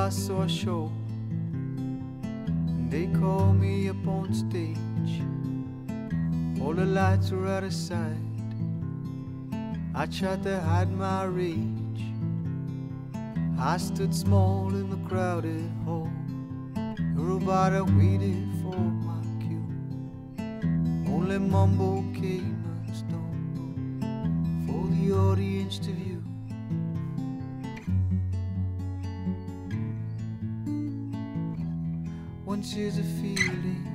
I saw a show. They called me up on stage. All the lights were out of sight. I tried to hide my rage. I stood small in the crowded hall. Everybody waited for my cue. Only mumble came and stumbled for the audience to view. Once is a feeling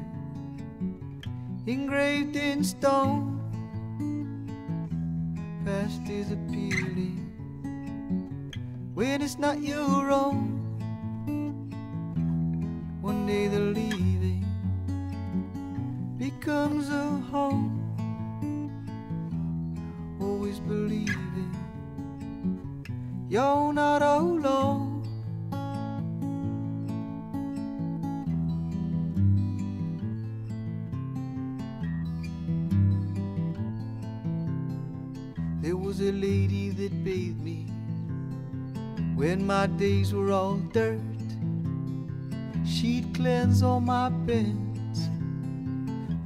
engraved in stone. Past is appealing when it's not your own. One day the leaving becomes a home. Always believing you're not alone. There was a lady that bathed me when my days were all dirt. She'd cleanse all my bends,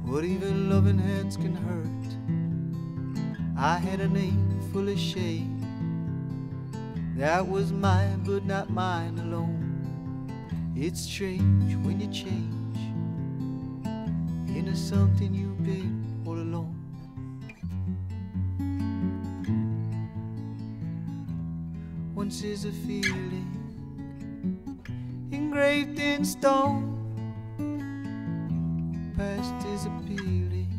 what even loving hands can hurt. I had a name full of shame that was mine, but not mine alone. It's strange when you change into something you've been all alone. Once is a feeling engraved in stone. Past is appealing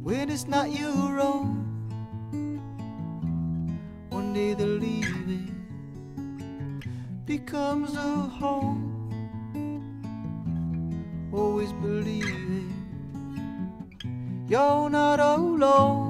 when it's not your own. One day the leaving becomes a home. Always believing you're not alone.